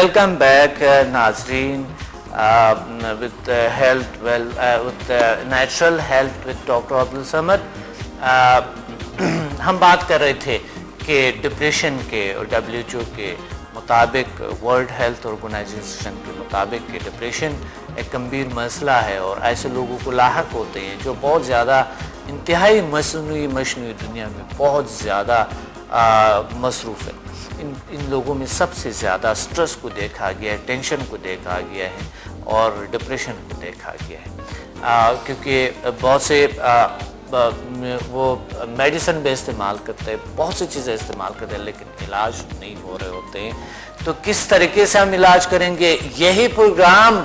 Welcome back नाजरीन with health well with natural health with doctor Abdul Samad हम बात कर रहे थे कि डिप्रेशन के और डब्ल्यू के मुताबिक वर्ल्ड हेल्थ ऑर्गेनाइजेशन के मुताबिक कि डिप्रेशन एक गंभीर मसला है और ऐसे लोगों को लाक होते हैं जो बहुत ज़्यादा इंतहाई मसनू मशनू दुनिया में बहुत ज़्यादा मसरूफ़ है। इन इन लोगों में सबसे ज़्यादा स्ट्रेस को देखा गया है टेंशन को देखा गया है और डिप्रेशन को देखा गया है। क्योंकि बहुत से आ, वो मेडिसिन भी इस्तेमाल करते हैं बहुत सी चीज़ें इस्तेमाल करते हैं लेकिन इलाज नहीं हो रहे होते हैं। तो किस तरीके से हम इलाज करेंगे? यही प्रोग्राम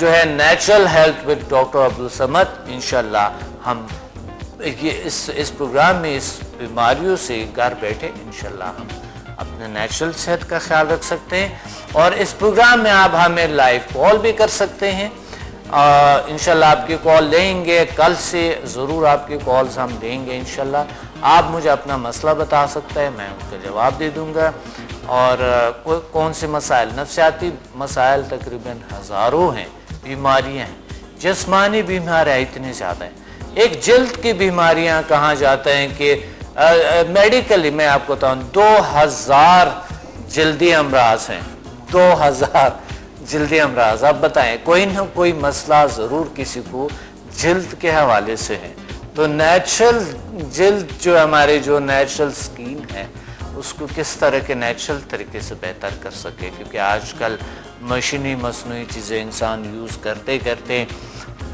जो है natural health with doctor Abdul Samad इनशाला हम ये इस इस प्रोग्राम में इस बीमारियों से घर बैठे इनशाला हम अपने नेचुरल सेहत का ख्याल रख सकते हैं और इस प्रोग्राम में आप हमें लाइव कॉल भी कर सकते हैं। इन आपकी कॉल लेंगे, कल से ज़रूर आपकी कॉल्स हम लेंगे इन आप मुझे अपना मसला बता सकते हैं, मैं उसका जवाब दे दूँगा। और कौन से मसाइल? नफसियाती मसाइल तकरीबन हज़ारों हैं, बीमारियाँ हैं। जिसमानी बीमारियाँ इतनी ज़्यादा हैं। एक जल्द की बीमारियाँ कहाँ जाते हैं कि मेडिकली मैं आपको बताऊँ, दो हज़ार जल्दी अमराज हैं। दो हज़ार जल्दी अमराज। आप बताएँ, कोई ना कोई मसला ज़रूर किसी को जल्द के हवाले से है। तो नेचुरल जल्द जो हमारे जो नेचुरल स्किन है, उसको किस तरह के नेचुरल तरीके से बेहतर कर सके? क्योंकि आजकल मशीनी मसनू चीज़ें इंसान यूज़ करते करते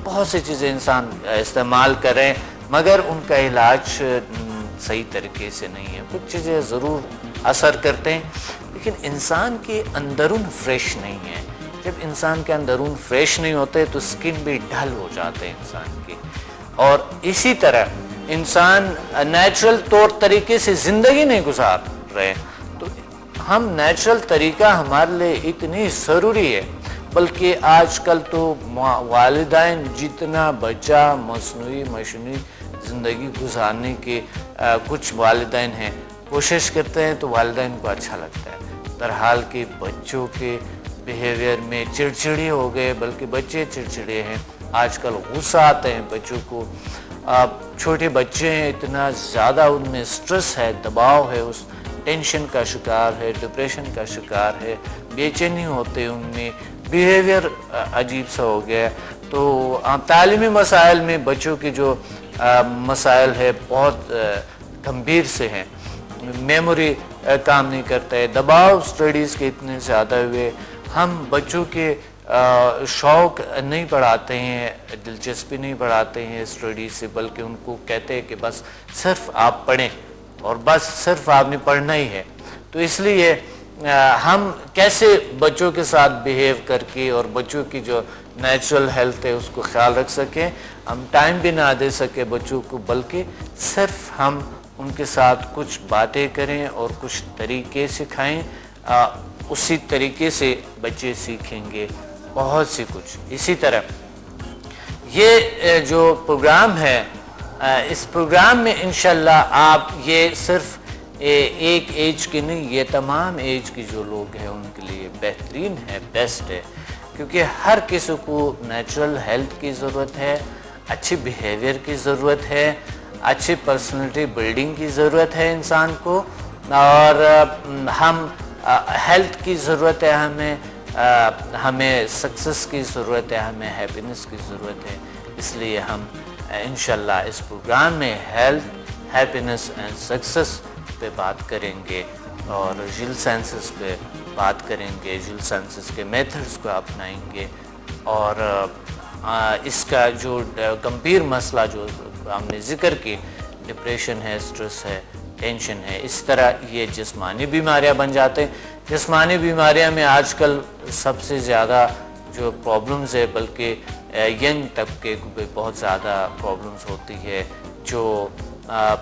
बहुत सी चीज़ें इंसान इस्तेमाल करें, मगर उनका इलाज सही तरीके से नहीं है। कुछ चीज़ें ज़रूर असर करते हैं, लेकिन इंसान के अंदरून फ्रेश नहीं है। जब इंसान के अंदरून फ्रेश नहीं होते तो स्किन भी ढल हो जाते हैं इंसान के। और इसी तरह, इंसान नेचुरल तौर तरीके से ज़िंदगी नहीं गुजार रहे तो हम नेचुरल तरीका हमारे लिए इतनी ज़रूरी है, बल्कि आजकल तो वालदेन जितना बच्चा मसनू मशनी ज़िंदगी गुजारने के आ, कुछ वालदेन हैं। कोशिश करते हैं तो वालदेन को अच्छा लगता है। तरहाल के बच्चों के बिहेवियर में चिड़चिड़े हो गए बल्कि बच्चे चिड़चिड़े हैं। आजकल गुस्सा आते हैं बच्चों को। आप छोटे बच्चे हैं इतना ज़्यादा उनमें स्ट्रेस है दबाव है उस टेंशन का शिकार है डिप्रेशन का शिकार है। बेचैनी होते उनमें। बिहेवियर अजीब सा हो गया तो तालीमी मसाइल में बच्चों की जो मसाइल है, बहुत गंभीर से हैं। मेमोरी काम नहीं करता। है दबाव स्टडीज़ के इतने ज़्यादा हुए। हम बच्चों के शौक़ नहीं बढ़ाते हैं, दिलचस्पी नहीं बढ़ाते हैं स्टडी से, बल्कि उनको कहते हैं कि बस सिर्फ़ आप पढ़ें और बस सिर्फ़ आपने पढ़ना ही है। तो इसलिए हम कैसे बच्चों के साथ बिहेव करके और बच्चों की जो नेचुरल हेल्थ है उसको ख्याल रख सकें हम टाइम भी ना दे सके बच्चों को बल्कि सिर्फ़ हम उनके साथ कुछ बातें करें और कुछ तरीके सिखाएँ आ, उसी तरीके से बच्चे सीखेंगे बहुत सी कुछ। इसी तरह ये जो प्रोग्राम है इस प्रोग्राम में इनशाला आप ये सिर्फ़ एक एज के नहीं ये तमाम एज के जो लोग हैं उनके लिए बेहतरीन है बेस्ट है। क्योंकि हर किसी को नेचुरल हेल्थ की ज़रूरत है, अच्छी बिहेवियर की ज़रूरत है, अच्छी पर्सनैलिटी बिल्डिंग की ज़रूरत है इंसान को, और हम हेल्थ की ज़रूरत है हमें हमें सक्सेस की ज़रूरत है, हमें हैप्पीनेस की ज़रूरत है। इसलिए हम इन इस प्रोग्राम में हेल्थ हैप्पीनेस एंड सक्सेस पे बात करेंगे। और जिल साइंसिस पे बात करेंगे जिल साइंसिस के मेथड्स को अपनाएँगे और इसका जो गंभीर मसला जो हमने ज़िक्र की डिप्रेशन है स्ट्रेस है टेंशन है इस तरह ये जिस्मानी बीमारियाँ बन जाते हैं। जिस्मानी बीमारियाँ में आजकल सबसे ज़्यादा जो प्रॉब्लम्स है बल्कि यंग तबके को भी बहुत ज़्यादा प्रॉब्लम्स होती है जो आ,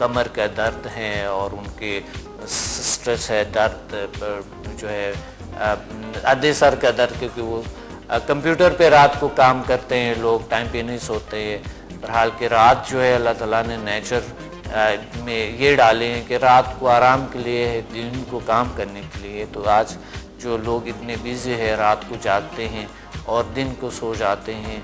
कमर का दर्द है और उनके स्ट्रेस है, दर्द जो है आधे सर का दर्द क्योंकि वो कंप्यूटर पे रात को काम करते हैं लोग टाइम पे नहीं सोते हैं। बहरहाल के रात जो है अल्लाह ताला ने नेचर में ये डाले हैं कि रात को आराम के लिए है, दिन को काम करने के लिए। तो आज जो लोग इतने बिज़ी है, रात को जागते हैं और दिन को सो जाते हैं,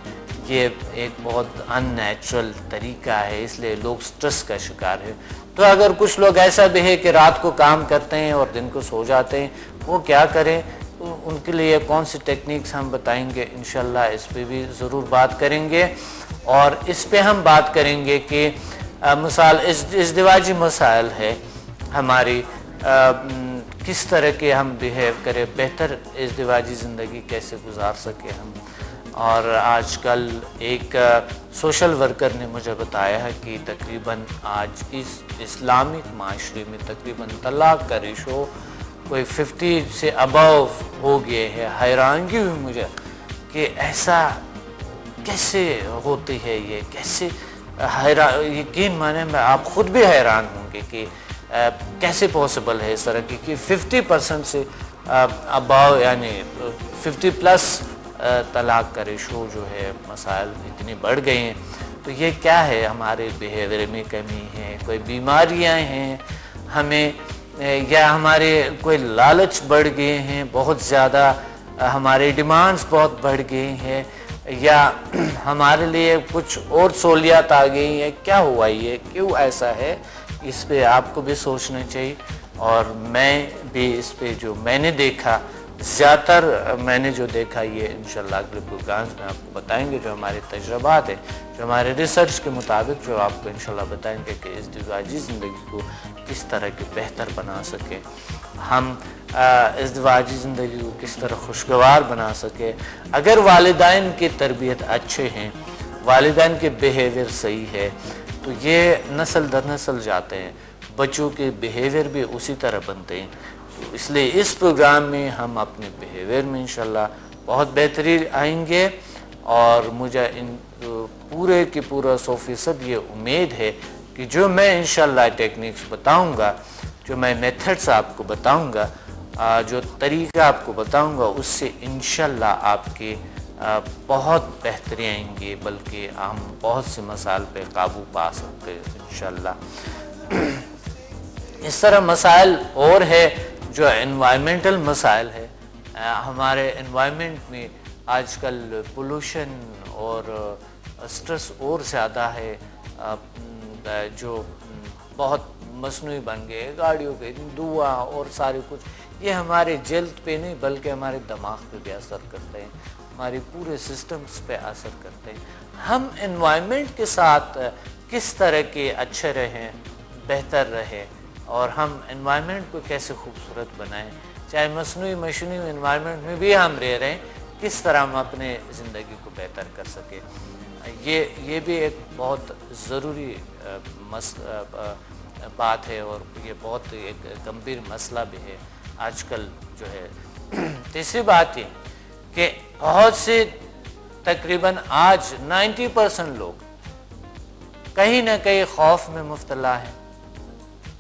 ये एक बहुत अननेचुरल तरीका है। इसलिए लोग स्ट्रेस का शिकार है। तो अगर कुछ लोग ऐसा भी है कि रात को काम करते हैं और दिन को सो जाते हैं वो क्या करें? उनके लिए कौन सी टेक्निक्स हम बताएँगे? इन इस पर भी ज़रूर बात करेंगे। और इस पर हम बात करेंगे कि मिसाल इस इजदिवाजी मसाइल है हमारी आ, किस तरह के हम बिहेव करें बेहतर इजदिवाजी ज़िंदगी कैसे गुजार सके हम। और आजकल एक सोशल वर्कर ने मुझे बताया है कि तकरीबन आज इस इस्लामिक माशरे में तकरीबन तलाक का रेशो कोई 50 से अबव हो गए है। हैरानगी हुई मुझे कि ऐसा कैसे होती है ये कैसे यकीन माने मैं आप खुद भी हैरान होंगे कि आ, कैसे पॉसिबल है इस तरह की कि 50 परसेंट से अबाव यानी 50 प्लस तलाक का रेशो जो है, मसाइल इतने बढ़ गए हैं। तो ये क्या है? हमारे बिहेवियर में कमी है, कोई बीमारियाँ हैं, हमें या हमारे कोई लालच बढ़ गए हैं, बहुत ज़्यादा हमारे डिमांड्स बहुत बढ़ गए हैं, या हमारे लिए कुछ और सहूलियात आ गई हैं, क्या हुआ ये? क्यों ऐसा है? इस पर आपको भी सोचना चाहिए, और मैं भी इस पर जो मैंने देखा ज़्यादातर मैंने जो देखा ये इन अगले प्रोग्राम्स में आपको बताएँगे जो हमारे तजर्बात हैं जो हमारे रिसर्च के मुताबिक जो आपको इन बताएँगे कि इस दिवाजी ज़िंदगी को किस तरह के बेहतर बना सके। हम इस दिवाजी ज़िंदगी को किस तरह खुशगवार बना सके। अगर वालदेन की तरबियत अच्छे हैं, वालदान के बिहेवियर सही है तो ये नस्ल दर नस्ल जाते हैं, बच्चों के बिहेवियर भी उसी तरह बनते हैं। इसलिए इस प्रोग्राम में हम अपने बिहेवियर में इंशाल्लाह बहुत बेहतरी आएँगे और मुझे इन पूरे के पूरा सौ फ़ीसद ये उम्मीद है कि जो मैं इंशाल्लाह टेक्निक्स बताऊँगा, जो मैं मेथड्स आपको बताऊँगा जो तरीका आपको बताऊँगा, उससे इनशाला आपके बहुत बेहतरी आएँगे, बल्कि हम बहुत से मसाल पे काबू पा सकते हैं इन इस तरह मसाइल और है जो इन्वायरमेंटल मसाइल है हमारे इन्वायरमेंट में आजकल पोलूशन और स्ट्रेस और ज़्यादा है। जो बहुत मसनू बन गए गाड़ियों के धुआँ और सारे कुछ, ये हमारे जल्द पे नहीं, बल्कि हमारे दिमाग पे भी असर करते हैं। हमारे पूरे सिस्टम्स पे असर करते हैं। हम इन्वायरमेंट के साथ किस तरह के अच्छे रहें, बेहतर रहें? और हम इन्वायरमेंट को कैसे खूबसूरत बनाएँ, चाहे मसनू मशनू इन्वायरमेंट में भी हम रह रहे हैं, किस तरह हम अपने ज़िंदगी को बेहतर कर सकें। ये ये भी एक बहुत ज़रूरी मस बात है और ये बहुत एक गंभीर मसला भी है आजकल जो है। तीसरी बात ये कि बहुत से तकरीबन आज 90 परसेंट लोग कहीं ना कहीं खौफ में मुफ्तला हैं।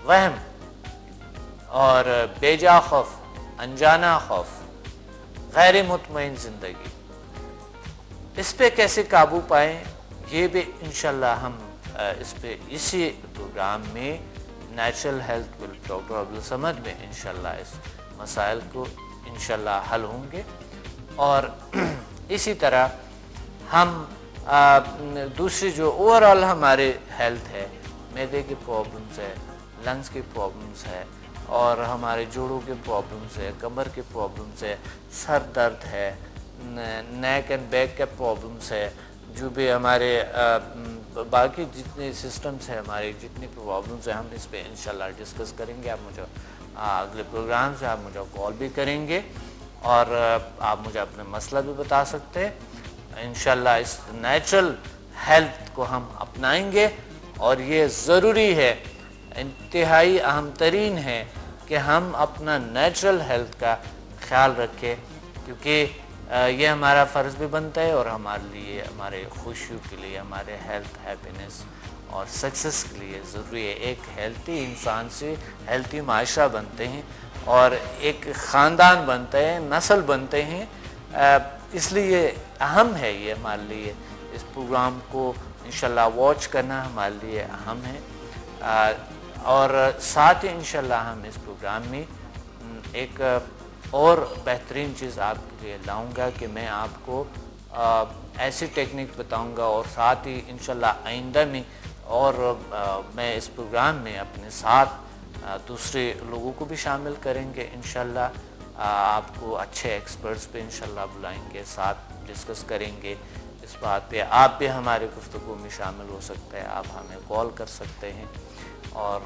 वहम और बेजा खौफ, अनजाना खौफ, गैर मुतमिन ज़िंदगी। इस पर कैसे काबू पाए, ये भी इन हम इस पे इसी प्रोग्राम में natural health with doctor Abdul Samad में इन इस मसाइल को इन हल होंगे। और इसी तरह हम दूसरी जो ओवरऑल हमारे हेल्थ है, मैदे की प्रॉब्लम्स है लंग्स की प्रॉब्लम्स है और हमारे जोड़ों के प्रॉब्लम्स है, कमर के प्रॉब्लम्स है, सर दर्द है नेक एंड बैक के प्रॉब्लम्स है, जो भी हमारे बाकी जितने सिस्टम्स हैं हमारे, जितनी प्रॉब्लम्स हैं, हम इस पर इंशाल्लाह डिस्कस करेंगे। आप मुझे अगले प्रोग्राम से आप मुझे कॉल भी करेंगे और आप मुझे अपने मसला भी बता सकते हैं। इनशाला इस नेचुरल हेल्थ को हम अपनाएँगे और ये ज़रूरी है इंतहाई अहम तरीन है कि हम अपना नेचुरल हेल्थ का ख्याल रखें, क्योंकि ये हमारा फ़र्ज़ भी बनता है और हमारे लिए, हमारे खुशियों के लिए, हमारे हेल्थ हैप्पीनेस और सक्सेस के लिए ज़रूरी है। एक हेल्थी इंसान से हेल्थी माशरा बनते हैं और एक ख़ानदान बनते हैं, नस्ल बनते हैं। इसलिए अहम है ये हमारे लिए। इस प्रोग्राम को इन वॉच करना हमारे लिए अहम है। और साथ ही इंशाल्लाह हम इस प्रोग्राम में एक और बेहतरीन चीज़ आपके लिए लाऊँगा कि मैं आपको ऐसी टेक्निक बताऊँगा और साथ ही इन आइंदा में और आ, मैं इस प्रोग्राम में अपने साथ आ, दूसरे लोगों को भी शामिल करेंगे इन आपको अच्छे एक्सपर्ट्स पे इंशाल्लाह बुलाएँगे साथ डिस्कस करेंगे। इस बात पे आप भी हमारे गुफ्तु में शामिल हो सकते हैं, आप हमें कॉल कर सकते हैं और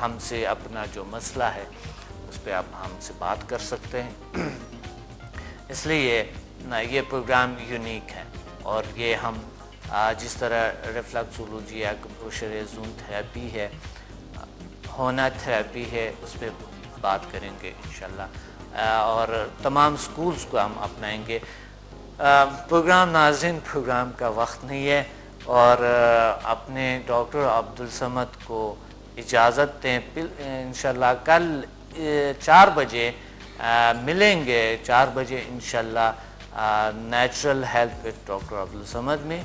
हमसे अपना जो मसला है, उस पर आप हमसे बात कर सकते हैं। इसलिए, ना, ये प्रोग्राम यूनिक है और ये हम जिस तरह रिफ्लक्सोलॉजी या कंप्रोशर जून थेरेपी है, होना थेरेपी है, उस पर बात करेंगे इन और तमाम स्कूल्स को हम अपनाएँगे। प्रोग्राम नाजिन प्रोग्राम का वक्त नहीं है और अपने डॉक्टर अब्दुल समद को इजाज़त दें। इन कल चार बजे मिलेंगे। चार बजे इन natural health with doctor Abdul Samad में।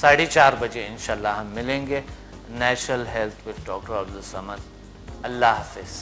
साढ़े चार बजे इन हम मिलेंगे। Natural health with doctor Abdul Samad. अल्लाह हाफिज़।